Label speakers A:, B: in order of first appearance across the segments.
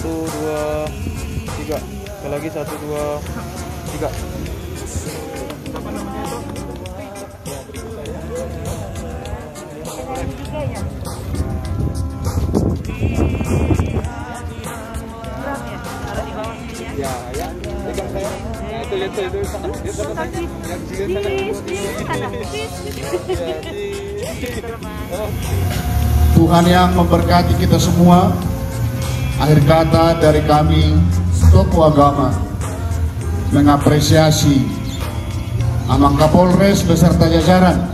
A: satu dua tiga. Sekali lagi satu dua tiga.
B: Ya? Ya? Ya?
A: Ya, ya. Nah, itu lihat itu. Oh.
C: Tuhan yang memberkati kita semua. Akhir kata dari kami, tokoh agama, mengapresiasi Amang Kapolres beserta jajaran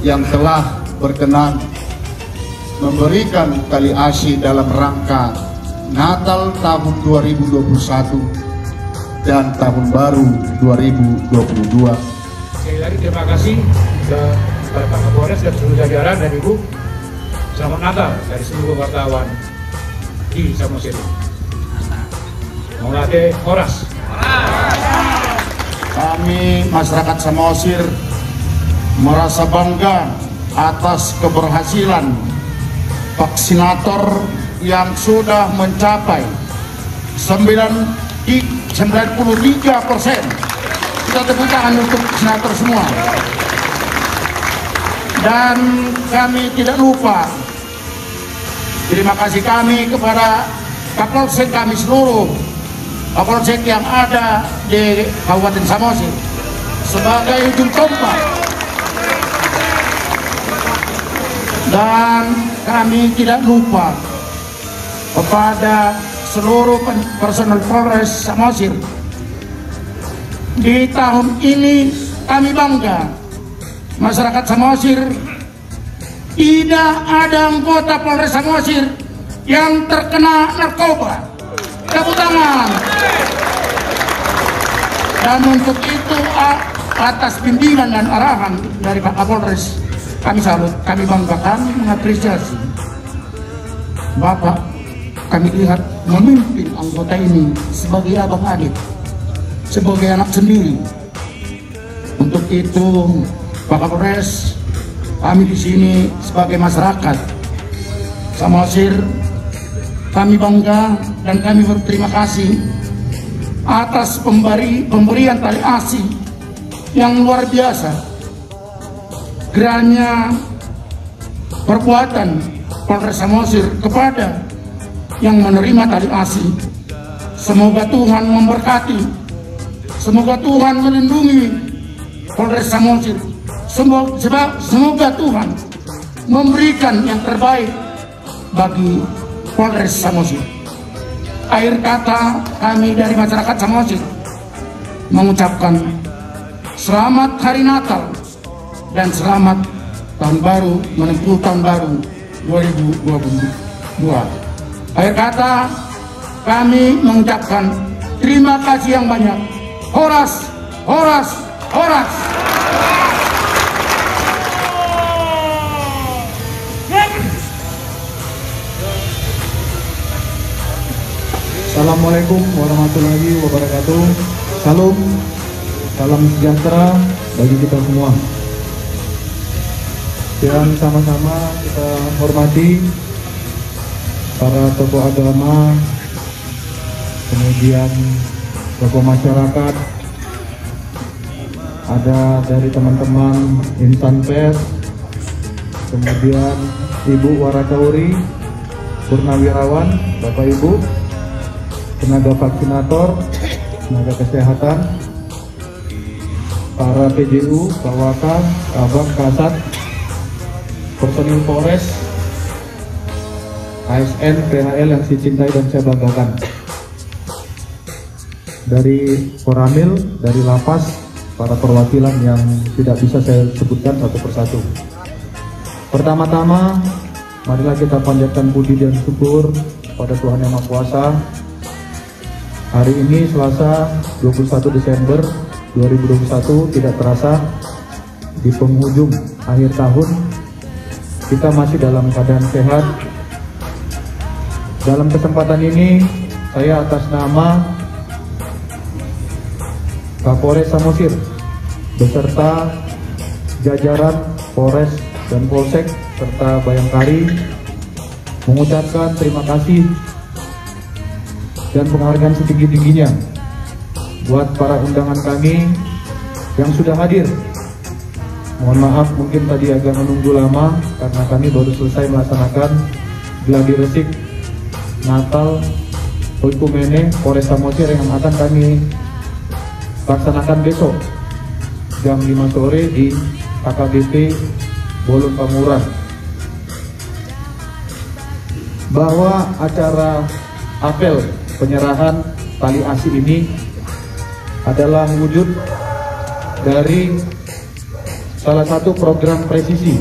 C: yang telah berkenan memberikan tali asi dalam rangka Natal tahun 2021 dan tahun baru 2022.
D: Sekali lagi terima kasih ke kepada Pak Kapolres dan seluruh jajaran dan Ibu. Selamat Natal dari seluruh wartawan di Samosir. Horas.
C: Kami masyarakat Samosir merasa bangga atas keberhasilan vaksinator yang sudah mencapai 9 i- 93 persen. Kita tepuk tangan untuk vaksinator semua. Dan kami tidak lupa terima kasih kami kepada Kapolsek kami seluruh. Kapolsek yang ada di Kabupaten Samosir. Sebagai ujung tombak. Dan kami tidak lupa kepada seluruh personel Polres Samosir. Di tahun ini kami bangga masyarakat Samosir tidak ada anggota Polres Samosir yang terkena narkoba. Tepuk tangan. Dan untuk itu atas bimbingan dan arahan dari Pak Kapolres kami salut, kami bangga, kami mengapresiasi. Bapak kami lihat memimpin anggota ini sebagai abang adik sebagai anak sendiri. Untuk itu Pak Kapolres kami di sini sebagai masyarakat Samosir kami bangga dan kami berterima kasih atas pemberi, pemberian tali asi yang luar biasa. Geranya perbuatan Polres Samosir kepada yang menerima tali asi. Semoga Tuhan memberkati. Semoga Tuhan melindungi Polres Samosir. Semoga, semoga Tuhan memberikan yang terbaik bagi Polres Samosir. Akhir kata kami dari masyarakat Samosir mengucapkan selamat hari Natal dan selamat tahun baru menempuh tahun baru 2022. Akhir kata kami mengucapkan terima kasih yang banyak. Horas, horas, horas.
E: Assalamualaikum warahmatullahi wabarakatuh. Salam, salam sejahtera bagi kita semua. Dan sama-sama kita hormati para tokoh agama, kemudian tokoh masyarakat, ada dari teman-teman insan pers, kemudian Ibu Warakauri, Purnawirawan, Bapak Ibu, tenaga vaksinator, tenaga kesehatan, para PJU, Bawaka, Kabak, Kasat, personil Polres, ASN, PHL yang saya cintai dan saya banggakan. Dari Koramil, dari Lapas, para perwakilan yang tidak bisa saya sebutkan satu persatu. Pertama-tama, marilah kita panjatkan puji dan syukur pada Tuhan Yang Maha Kuasa Hari ini Selasa 21 Desember 2021 tidak terasa di penghujung akhir tahun kita masih dalam keadaan sehat. Dalam kesempatan ini saya atas nama Kapolres Samosir beserta jajaran Polres dan Polsek serta Bayangkari mengucapkan terima kasih dan penghargaan setinggi-tingginya buat para undangan kami yang sudah hadir. Mohon maaf mungkin tadi agak menunggu lama karena kami baru selesai melaksanakan gladi resik Natal Oikumene Polres Samosir yang akan kami laksanakan besok jam 5 sore di AKBP Bolon Pamuran bahwa acara apel penyerahan tali asi ini adalah wujud dari salah satu program presisi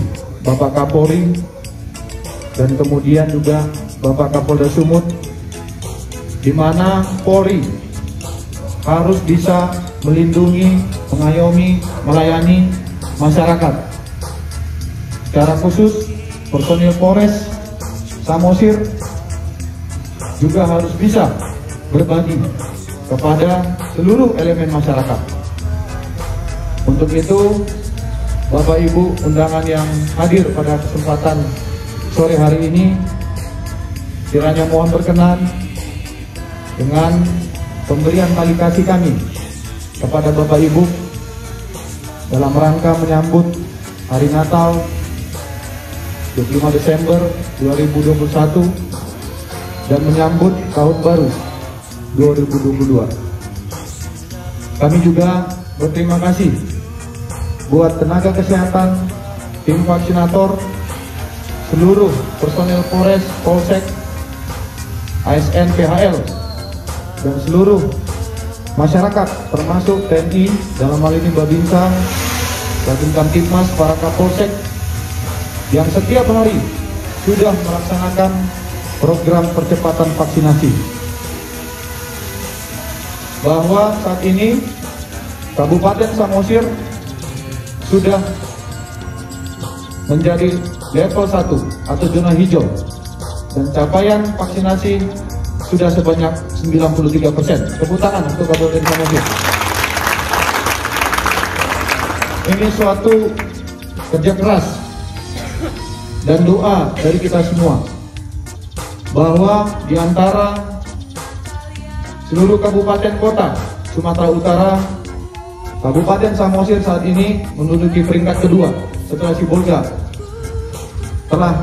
E: Bapak Kapolri dan kemudian juga Bapak Kapolda Sumut di mana Polri harus bisa melindungi, mengayomi, melayani masyarakat. Secara khusus personil Polres Samosir juga harus bisa berbagi kepada seluruh elemen masyarakat. Untuk itu, Bapak Ibu undangan yang hadir pada kesempatan sore hari ini, kiranya mohon berkenan dengan pemberian tali kasih kami kepada Bapak Ibu dalam rangka menyambut Hari Natal 25 Desember 2021 dan menyambut Tahun Baru 2022. Kami juga berterima kasih buat tenaga kesehatan, tim vaksinator, seluruh personel Polres, Polsek, ASN, PHL, dan seluruh masyarakat termasuk TNI dalam hal ini Babinsa, Babin Kamtipmas, para Kapolsek yang setiap hari sudah melaksanakan program percepatan vaksinasi. Bahwa saat ini Kabupaten Samosir sudah menjadi level 1 atau zona hijau dan capaian vaksinasi sudah sebanyak 93 persen. Tepuk untuk Kabupaten Samosir. Ini suatu kerja keras dan doa dari kita semua bahwa di antara seluruh kabupaten kota Sumatera Utara, Kabupaten Samosir saat ini menduduki peringkat kedua setelah Sibolga telah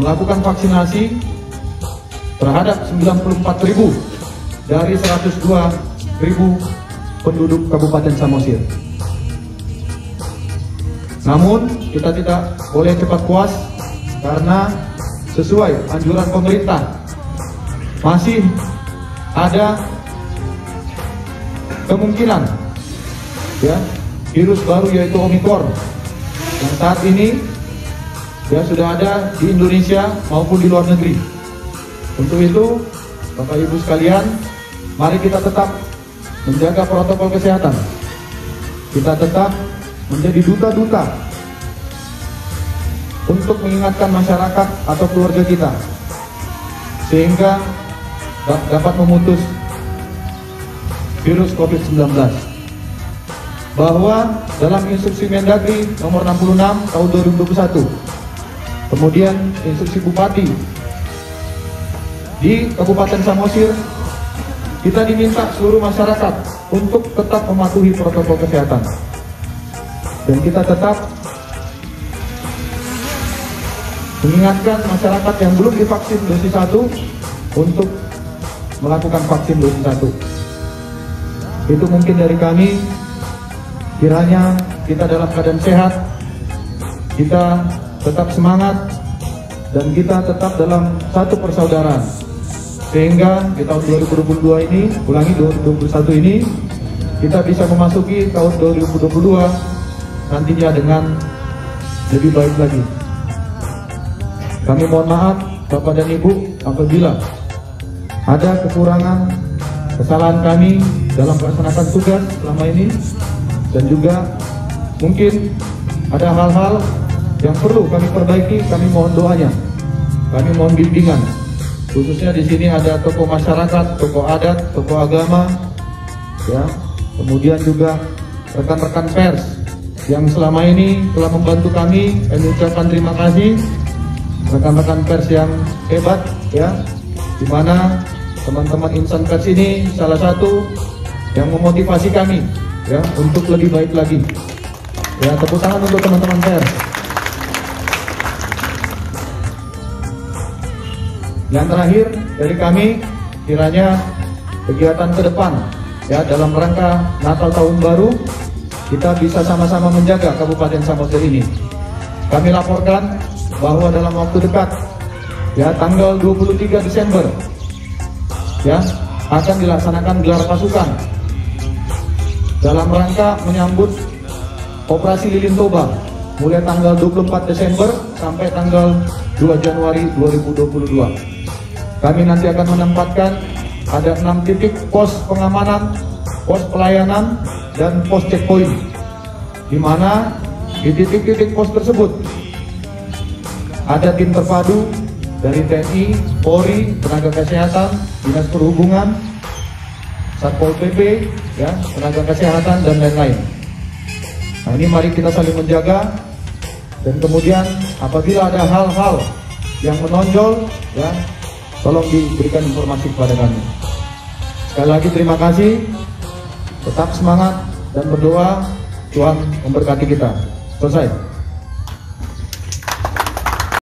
E: melakukan vaksinasi terhadap 94.000 dari 102.000 penduduk Kabupaten Samosir. Namun kita tidak boleh cepat puas karena sesuai anjuran pemerintah masih ada kemungkinan ya virus baru yaitu Omikron yang saat ini ya sudah ada di Indonesia maupun di luar negeri. Untuk itu, Bapak Ibu sekalian, mari kita tetap menjaga protokol kesehatan. Kita tetap menjadi duta-duta untuk mengingatkan masyarakat atau keluarga kita sehingga dapat memutus virus COVID-19 bahwa dalam instruksi Mendagri nomor 66 tahun 2021 kemudian instruksi Bupati di Kabupaten Samosir kita diminta seluruh masyarakat untuk tetap mematuhi protokol kesehatan. Dan kita tetap mengingatkan masyarakat yang belum divaksin dosis 1 untuk melakukan vaksin dosis 1 itu mungkin dari kami. Kiranya kita dalam keadaan sehat kita tetap semangat dan kita tetap dalam satu persaudaraan. Sehingga di tahun 2022 ini ulangi 2021 ini kita bisa memasuki tahun 2022 nantinya dengan lebih baik lagi kami mohon maaf Bapak dan Ibu apabila ada kekurangan kesalahan kami dalam melaksanakan tugas selama ini dan juga mungkin ada hal-hal yang perlu kami perbaiki kami mohon doanya. Kami mohon bimbingan. Khususnya di sini ada tokoh masyarakat tokoh adat tokoh agama ya. Kemudian juga rekan-rekan pers yang selama ini telah membantu kami. Kami ucapkan terima kasih rekan-rekan pers yang hebat ya, di mana teman-teman insan pers ini salah satu yang memotivasi kami ya untuk lebih baik lagi. Ya tepuk tangan untuk teman-teman pers. Yang terakhir dari kami kiranya kegiatan ke depan ya dalam rangka Natal tahun baru kita bisa sama-sama menjaga Kabupaten Samosir ini. Kami laporkan bahwa dalam waktu dekat ya tanggal 23 Desember ya akan dilaksanakan gelar pasukan dalam rangka menyambut operasi Lilin Toba mulai tanggal 24 Desember sampai tanggal 2 Januari 2022. Kami nanti akan menempatkan ada enam titik pos pengamanan, pos pelayanan, dan pos checkpoint. Di mana di titik-titik pos tersebut ada tim terpadu dari TNI, Polri, tenaga kesehatan, dinas perhubungan, satpol pp, ya, tenaga kesehatan dan lain-lain. Nah ini mari kita saling menjaga dan kemudian apabila ada hal-hal yang menonjol, ya tolong diberikan informasi kepada kami. Sekali lagi terima kasih, tetap semangat dan berdoa Tuhan memberkati kita. Selesai.